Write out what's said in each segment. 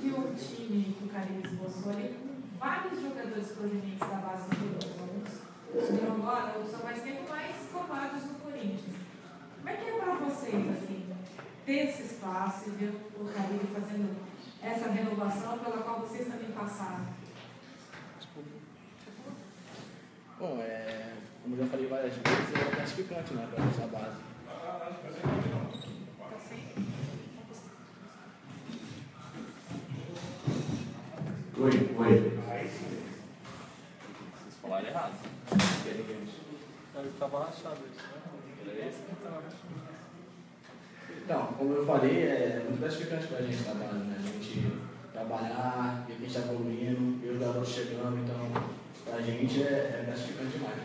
viu um time que o Caribe esboçou ali com vários jogadores provenientes da base do Rio. Alguns subiram agora, outros são mais tempo, mais formados no Corinthians. Como é que é para vocês, assim, ter esse espaço e ver o Caribe fazendo essa renovação pela qual vocês também passaram? Bom, é, como já falei várias vezes, é classificante né, para a nossa base. Oi, oi. Vocês falaram errado. Ele estava rachado isso, né? Então, como eu falei, é muito gratificante para a gente trabalhar, né? A gente trabalhar, ver que a gente está evoluindo, ver os garotos chegando, então, para a gente é, é gratificante demais.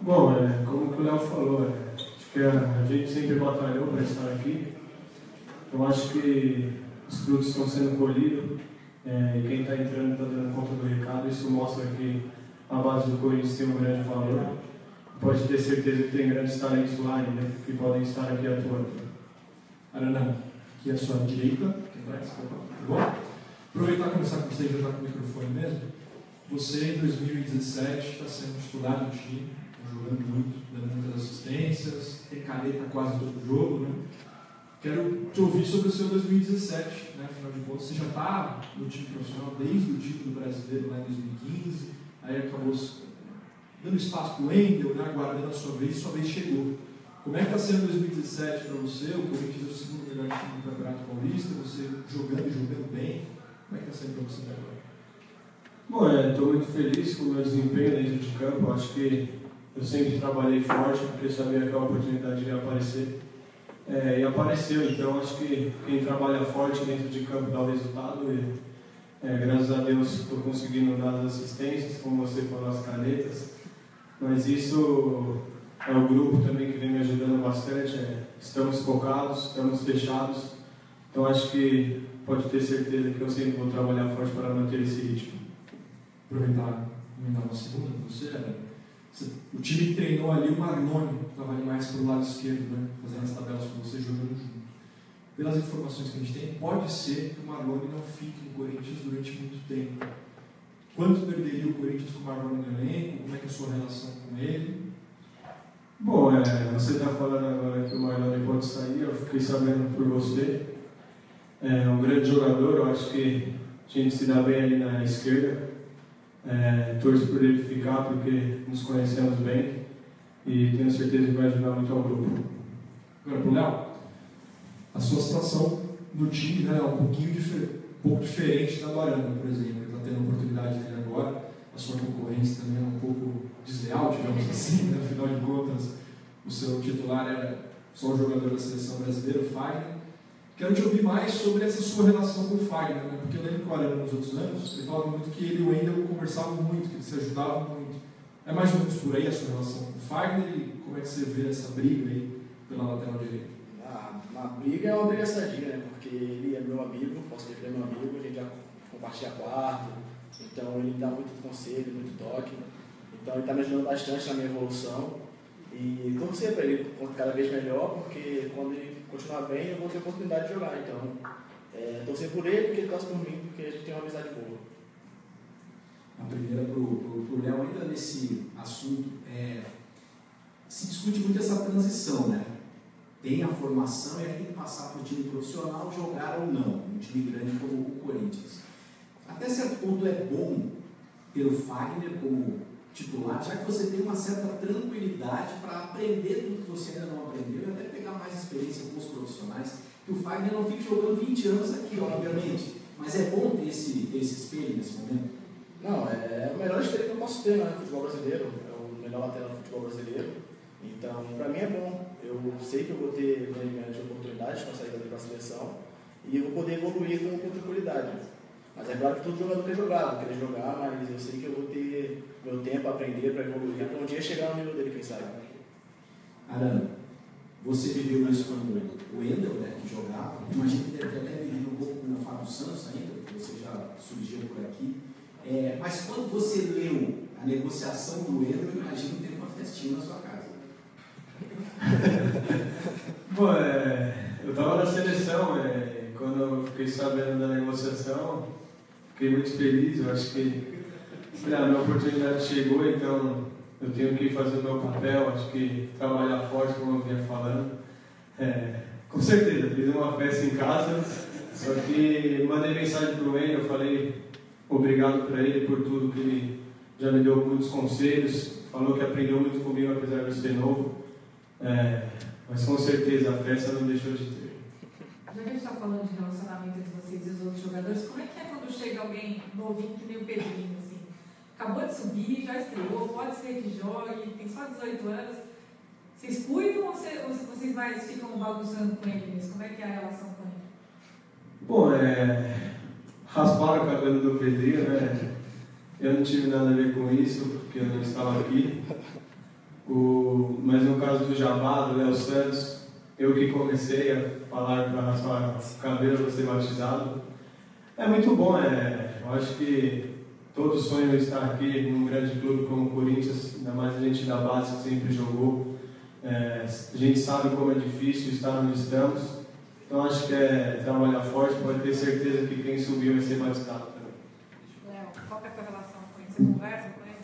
Bom, é, como o Léo falou, é, que a, gente sempre batalhou para estar aqui. Eu acho que os frutos estão sendo colhidos é, e quem está entrando está dando conta do recado. Isso mostra que a base do Corinthians tem um grande valor. Pode ter certeza que tem grandes talentos lá ainda que podem estar aqui atuando. Arana, aqui à sua direita. Quem vai? Tudo bom? Aproveitar e começar com você, já está com o microfone mesmo. Você, em 2017, está sendo titular do time, tá jogando muito, dando muitas assistências, tem quase todo jogo, né? Quero te ouvir sobre o seu 2017, né? Afinal de contas, você já está no time profissional desde o título brasileiro lá em 2015, aí acabou dando espaço para o Wendel, né? aguardando a sua vez, sua vez chegou. Como é que está sendo 2017 para você? O Corinthians é o segundo melhor time do Campeonato Paulista, você jogando e jogando bem. Como é que está sendo para você agora? Bom, estou muito feliz com o meu desempenho dentro de campo. Acho que eu sempre trabalhei forte porque sabia que a oportunidade iria aparecer. É, e apareceu, então acho que quem trabalha forte dentro de campo dá o resultado. E, é, graças a Deus estou conseguindo dar as assistências, como você falou, as canetas. Mas isso é o grupo também que vem me ajudando bastante. É, estamos focados, estamos fechados. Então acho que pode ter certeza que eu sempre vou trabalhar forte para manter esse ritmo aproveitar emendar uma segunda você, né? O time que treinou ali, o Marlone, estava ali mais para o lado esquerdo, né? fazendo as tabelas com você, jogando junto. Pelas informações que a gente tem, pode ser que o Marlone não fique no Corinthians durante muito tempo. Quanto perderia o Corinthians com o Marlone no elenco? Como é que é a sua relação com ele? Bom, é, você está falando agora que o Marlone pode sair, eu fiquei sabendo por você. É um grande jogador, eu acho que a gente se dá bem ali na esquerda. É, torço por ele ficar porque nos conhecemos bem e tenho certeza que vai ajudar muito ao grupo. Agora, pro Léo, a sua situação no time né, é um pouquinho um pouco diferente da do Arana, por exemplo. Ele está tendo a oportunidade dele agora, a sua concorrência também é um pouco desleal, digamos assim, né? afinal de contas, o seu titular era só o jogador da seleção brasileira, o Fagner. Quero te ouvir mais sobre essa sua relação com o Fagner, né? porque eu lembro que o Arana nos outros anos, ele falava muito que ele e o Wendel conversavam muito, que eles se ajudavam muito. É mais ou menos por aí a sua relação com o Fagner e como é que você vê essa briga aí pela lateral direita? Ah, uma briga é uma briga sadia, né? Porque ele é meu amigo, posso dizer que ele é meu amigo, a gente já compartilha quarto, então ele dá muito conselho, muito toque. Então ele está me ajudando bastante na minha evolução. E torcer para ele cada vez melhor, porque quando ele continuar bem, eu vou ter oportunidade de jogar. Então, é, torcer por ele, porque ele torce por mim, porque a gente tem uma amizade boa. A primeira para o Léo, ainda nesse assunto, é, se discute muito essa transição, né? Tem a formação e aí tem que passar para o time profissional, jogar ou não, um time grande como o Corinthians. Até certo ponto é bom ter o Fagner como titular, já que você tem uma certa tranquilidade para aprender tudo que você ainda não aprendeu e até pegar mais experiência com os profissionais. Que o Fagner não fique jogando 20 anos aqui, obviamente, mas é bom ter esse, ter esse espelho nesse momento. Não, é o melhor espelho que eu posso ter né, futebol brasileiro, é o melhor lateral do futebol brasileiro. Então, para mim é bom. Eu sei que eu vou ter grandes oportunidades com a saída para a seleção e eu vou poder evoluir com tranquilidade. Mas é claro que todo jogador quer jogar, não quer jogar, mas eu sei que eu vou ter meu tempo a aprender para evoluir, para um dia chegar no nível dele, quem sabe. Arana, você viveu isso quando o Wendel, né, que jogava, imagino que deve ter até vivido um pouco com o Fábio Santos ainda, porque você já surgiu por aqui. É, mas quando você leu a negociação do Wendel, imagino ter uma festinha na sua casa. negociação, é, quando eu fiquei sabendo da negociação, fiquei muito feliz. Eu acho que a minha oportunidade chegou, então eu tenho que fazer o meu papel, acho que trabalhar forte, como eu vinha falando. É, com certeza, fiz uma festa em casa, só que mandei mensagem para o Wayne, eu falei obrigado para ele por tudo que ele já me deu muitos conselhos, falou que aprendeu muito comigo apesar de ser novo. É, mas com certeza a festa não deixou de ter. Já que a gente está falando de relacionamento entre vocês e os outros jogadores, como é que é quando chega alguém novinho que nem o Pedrinho, assim? Acabou de subir, já estreou, pode ser que jogue, tem só 18 anos. Vocês cuidam ou vocês mais ficam bagunçando com ele mesmo? Como é que é a relação com ele? Bom, é... rasparam o cabelo do Pedrinho, né? Eu não tive nada a ver com isso, porque eu não estava aqui. O, mas no caso do Jabá, do Léo Santos, eu que comecei a falar para o cabelo para ser batizado. É muito bom, é, eu acho que todo sonho é estar aqui num grande clube como o Corinthians, ainda mais a gente da base que sempre jogou. É, a gente sabe como é difícil estar onde estamos, então acho que é trabalhar forte, pode ter certeza que quem subiu vai ser batizado também. Léo, qual é a tua relação com ele? Você conversa com ele?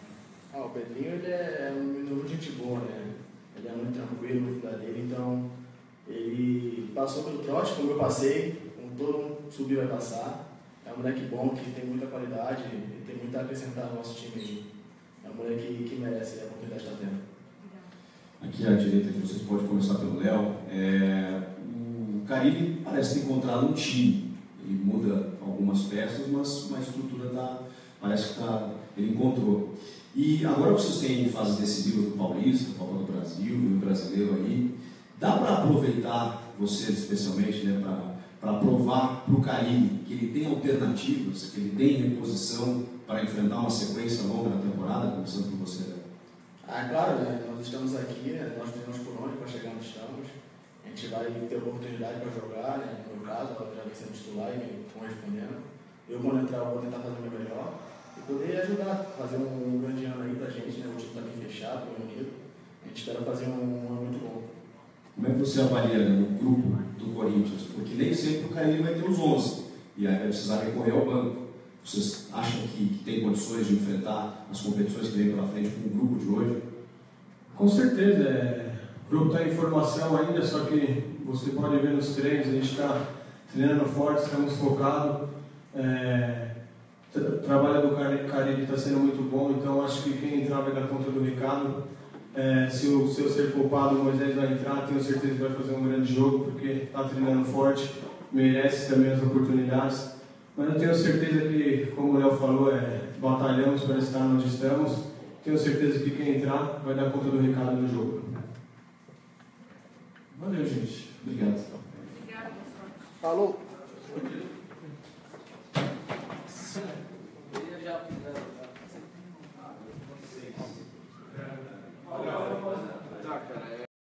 Ah, o Pedrinho ele é um menino gente boa, né? Ele é muito tranquilo, muito da dele, então ele passou pelo trote, como eu passei, como todo mundo subiu vai passar. É um moleque bom, que tem muita qualidade, e tem muito a acrescentar no nosso time aí. É um moleque que, merece a oportunidade de estar tendo. Aqui à direita de vocês, pode começar pelo Léo. É, o Caribe parece ter encontrado um time. Ele muda algumas peças, mas uma estrutura tá, parece que tá, ele encontrou. E agora vocês têm fases decisivas do Paulista, Copa do Brasil, do Brasileiro aí. Dá para aproveitar, vocês especialmente, né, para provar para o Caribe que ele tem alternativas, que ele tem reposição para enfrentar uma sequência longa na temporada, começando por você? Né? Ah, claro, né? nós estamos aqui, né? nós temos por onde para chegar onde estamos. A gente vai ter oportunidade para jogar, né? no meu caso, ela já vem sendo titular e estão respondendo. Eu, quando entrar, eu vou tentar fazer o meu melhor e poder ajudar, fazer um grande ano aí a gente, né? o time está bem fechado, bem unido. A gente espera fazer um ano muito bom. Como é que você avalia né, o grupo do Corinthians? Porque nem sempre o Carilho vai ter os 11 e aí vai precisar recorrer ao banco. Vocês acham que, que tem condições de enfrentar as competições que vem pela frente com o grupo de hoje? Com certeza. É... O grupo está em formação ainda, só que você pode ver nos treinos, a gente está treinando forte, estamos focados. É... O trabalho do Caribe está sendo muito bom, então acho que quem entrar vai dar conta do Ricardo é, se, o, se eu ser poupado, o Moisés vai entrar, tenho certeza que vai fazer um grande jogo, porque está treinando forte, merece também as oportunidades. Mas eu tenho certeza que, como o Léo falou, é, batalhamos para estar onde estamos. Tenho certeza que quem entrar vai dar conta do recado no jogo. Valeu, gente. Obrigado. Professor. Falou!